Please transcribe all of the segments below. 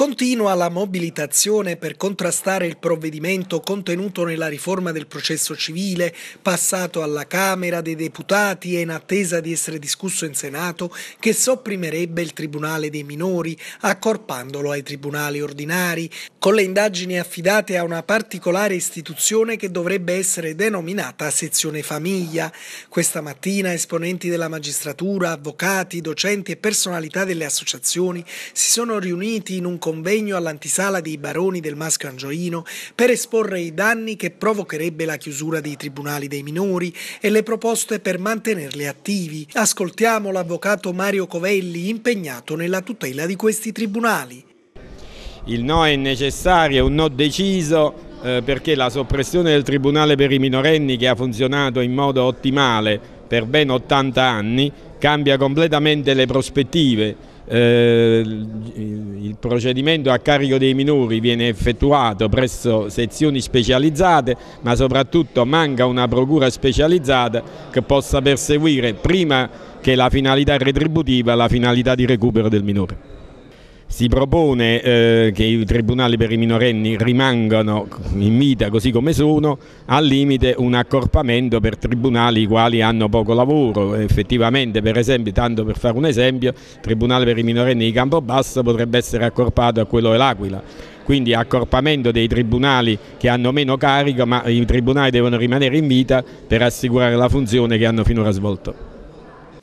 Continua la mobilitazione per contrastare il provvedimento contenuto nella riforma del processo civile, passato alla Camera dei Deputati e in attesa di essere discusso in Senato, che sopprimerebbe il Tribunale dei minori, accorpandolo ai tribunali ordinari, con le indagini affidate a una particolare istituzione che dovrebbe essere denominata sezione famiglia. Questa mattina esponenti della magistratura, avvocati, docenti e personalità delle associazioni si sono riuniti in un convegno all'antisala dei baroni del Maschio Angioino per esporre i danni che provocherebbe la chiusura dei tribunali dei minori e le proposte per mantenerli attivi. Ascoltiamo l'avvocato Mario Covelli impegnato nella tutela di questi tribunali. Il no è necessario, è un no deciso eh, perché la soppressione del Tribunale per i minorenni che ha funzionato in modo ottimale per ben 80 anni cambia completamente le prospettive eh, il procedimento a carico dei minori viene effettuato presso sezioni specializzate ma soprattutto manca una procura specializzata che possa perseguire prima che la finalità retributiva la finalità di recupero del minore. Si propone eh, che i tribunali per i minorenni rimangano in vita così come sono, al limite un accorpamento per tribunali i quali hanno poco lavoro. Effettivamente, per esempio, tanto per fare un esempio, il tribunale per i minorenni di Campobasso potrebbe essere accorpato a quello dell'Aquila. Quindi accorpamento dei tribunali che hanno meno carico, ma i tribunali devono rimanere in vita per assicurare la funzione che hanno finora svolto.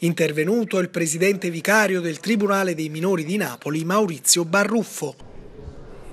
Intervenuto il presidente vicario del Tribunale dei minori di Napoli, Maurizio Barruffo.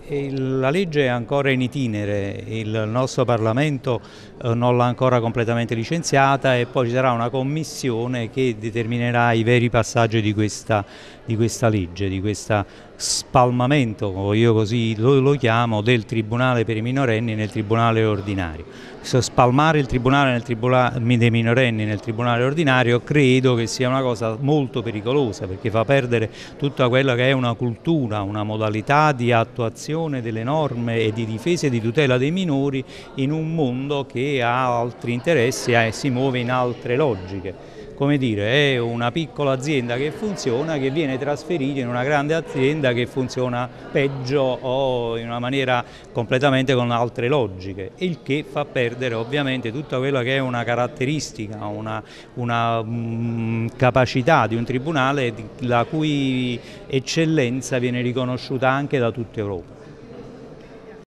La legge è ancora in itinere, il nostro Parlamento eh, non l'ha ancora completamente licenziata e poi ci sarà una commissione che determinerà i veri passaggi di questa, di questa legge, di questo spalmamento, io così lo, lo, chiamo, del Tribunale per i minorenni nel Tribunale ordinario. Spalmare il Tribunale nel tribunale, dei minorenni nel Tribunale ordinario credo che sia una cosa molto pericolosa perché fa perdere tutta quella che è una cultura, una modalità di attuazione delle norme e di difesa e di tutela dei minori in un mondo che ha altri interessi e si muove in altre logiche come dire, è una piccola azienda che funziona che viene trasferita in una grande azienda che funziona peggio o in una maniera completamente con altre logiche, il che fa perdere ovviamente tutta quella che è una caratteristica, una, una um, capacità di un tribunale la cui eccellenza viene riconosciuta anche da tutta Europa.